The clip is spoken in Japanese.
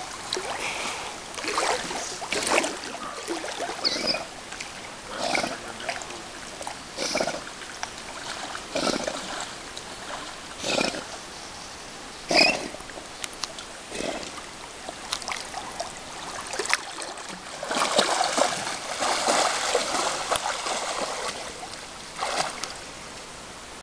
すごい。